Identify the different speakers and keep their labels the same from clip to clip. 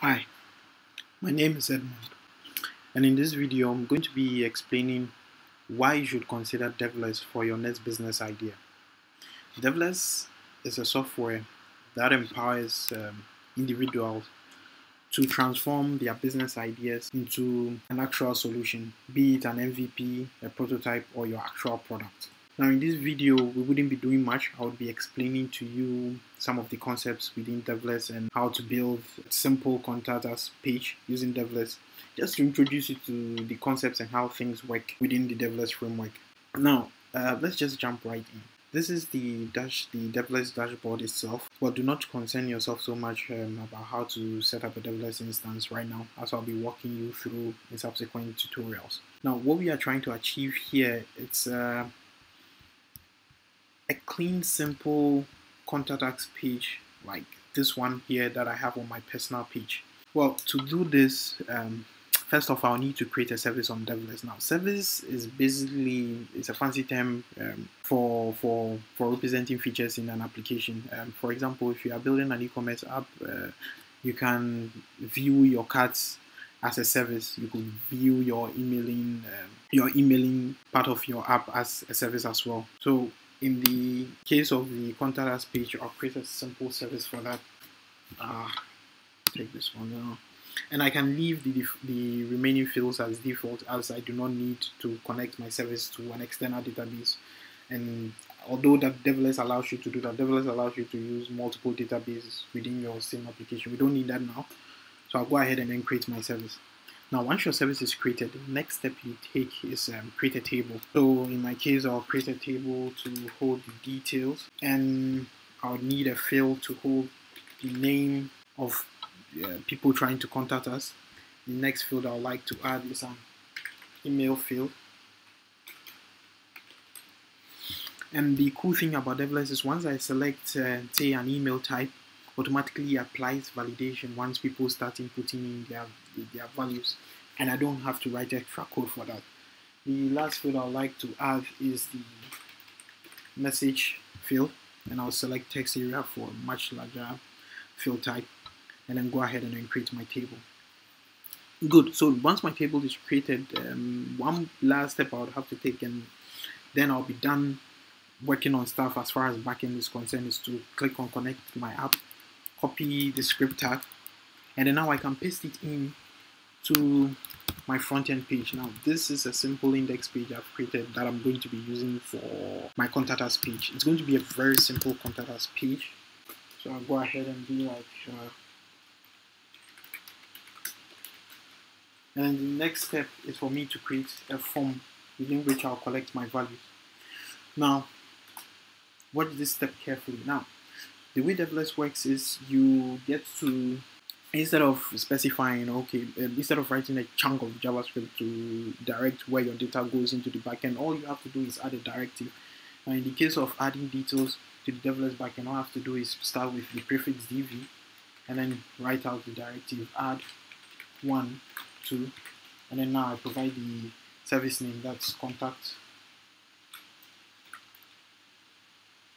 Speaker 1: Hi, my name is Edmund, and in this video, I'm going to be explaining why you should consider Devless for your next business idea. Devless is a software that empowers um, individuals to transform their business ideas into an actual solution, be it an MVP, a prototype, or your actual product. Now in this video, we wouldn't be doing much. I would be explaining to you some of the concepts within Devless and how to build a simple contact us page using Devless, just to introduce you to the concepts and how things work within the Devless framework. Now, uh, let's just jump right in. This is the dash the Devless dashboard itself, but do not concern yourself so much um, about how to set up a Devless instance right now, as I'll be walking you through in subsequent tutorials. Now, what we are trying to achieve here, it's uh, a clean, simple contact us page like this one here that I have on my personal page. Well, to do this, um, first of all, I need to create a service on Devless. Now, service is basically it's a fancy term um, for for for representing features in an application. Um, for example, if you are building an e-commerce app, uh, you can view your carts as a service. You could view your emailing um, your emailing part of your app as a service as well. So in the case of the contact us page, I'll create a simple service for that. Uh, take this one down. And I can leave the, the remaining fields as default as I do not need to connect my service to an external database. And although that Devless allows you to do that, Devless allows you to use multiple databases within your same application. We don't need that now. So I'll go ahead and then create my service. Now, once your service is created, the next step you take is um, create a table. So in my case, I'll create a table to hold the details and I'll need a field to hold the name of uh, people trying to contact us. The next field I'd like to add is an email field. And the cool thing about Devless is once I select, uh, say, an email type, automatically applies validation once people start inputting in their, their values and I don't have to write extra code for that. The last field I'd like to add is the message field and I'll select text area for much larger field type and then go ahead and then create my table. Good, so once my table is created, um, one last step I would have to take and then I'll be done working on stuff as far as backend is concerned is to click on connect my app copy the script tag and then now I can paste it in to my front end page. Now this is a simple index page I've created that I'm going to be using for my contact us page. It's going to be a very simple contact us page. So I'll go ahead and do like uh, and the next step is for me to create a form within which I'll collect my values. Now watch this step carefully. Now the way Devless works is you get to instead of specifying okay um, instead of writing a chunk of javascript to direct where your data goes into the backend all you have to do is add a directive. And in the case of adding details to the Devless backend all I have to do is start with the prefix dv and then write out the directive add one two and then now I provide the service name that's contact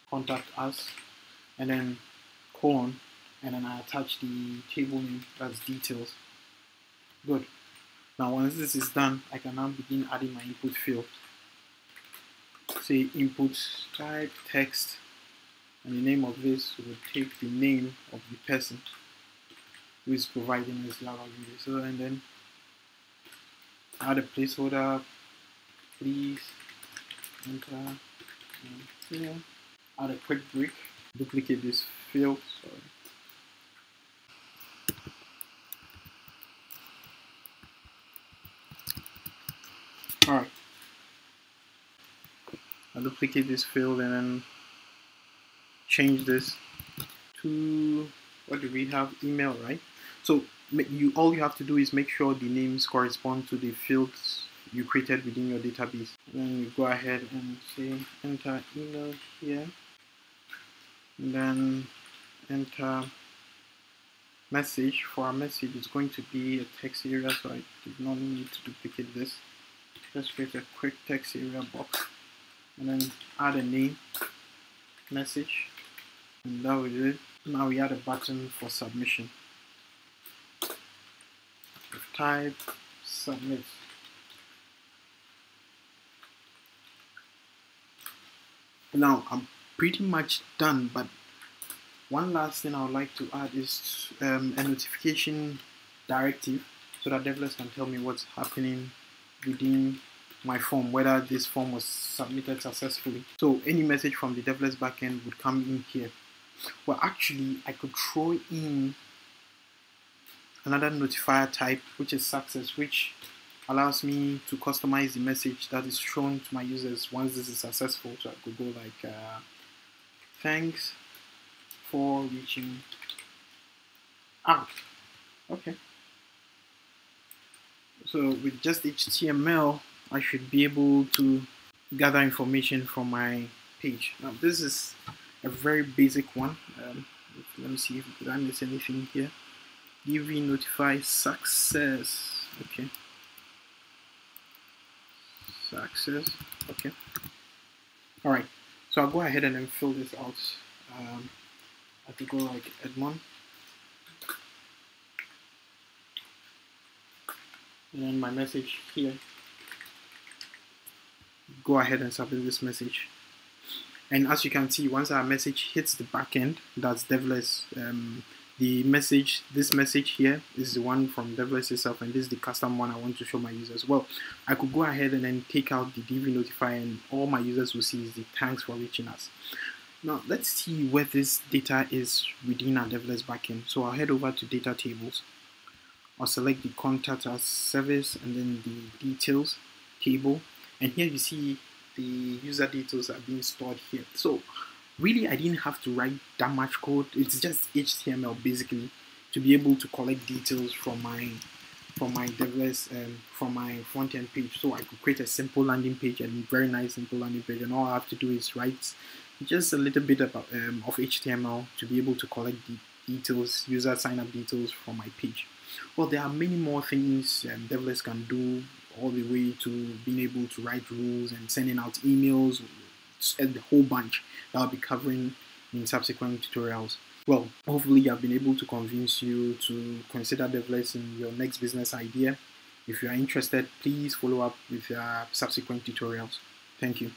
Speaker 1: contact us and then colon and then I attach the table name as details. Good. Now once this is done, I can now begin adding my input field. Say input type text and the name of this will take the name of the person who is providing this Lava video. So and then add a placeholder, please enter and here, add a quick break duplicate this field. Sorry. Alright. I'll duplicate this field and then change this to what do we have? Email, right? So you all you have to do is make sure the names correspond to the fields you created within your database. Then you go ahead and say enter email here then enter message for our message. It's going to be a text area so I do not need to duplicate this. Just create a quick text area box and then add a name message and that was it. Now we add a button for submission. Type submit. Now I'm pretty much done, but one last thing I would like to add is um, a notification directive so that developers can tell me what's happening within my form, whether this form was submitted successfully. So any message from the Devless backend would come in here. Well, actually, I could throw in another notifier type, which is success, which allows me to customize the message that is shown to my users once this is successful. So I could go like, uh, thanks for reaching out. Okay. So with just HTML, I should be able to gather information from my page. Now this is a very basic one. Um, let me see if I miss anything here. DV notify success. Okay. Success. Okay. All right. So I'll go ahead and then fill this out. Um, I to go like Edmond. And then my message here. Go ahead and submit this message. And as you can see, once our message hits the backend, that's Devless. Um, the message, this message here is the one from Devless itself, and this is the custom one I want to show my users. Well, I could go ahead and then take out the DV notify, and all my users will see is the thanks for reaching us. Now let's see where this data is within our Devless backend. So I'll head over to data tables. I'll select the contact service and then the details table. And here you see the user details are being stored here. So really I didn't have to write that much code. It's just HTML basically to be able to collect details from my from my Devless um, from my front end page. So I could create a simple landing page and very nice simple landing page and all I have to do is write just a little bit about, um, of HTML to be able to collect the details, user sign up details from my page. Well, there are many more things um, developers can do all the way to being able to write rules and sending out emails, a whole bunch that I'll be covering in subsequent tutorials. Well, hopefully I've been able to convince you to consider Devless in your next business idea. If you are interested, please follow up with uh, subsequent tutorials. Thank you.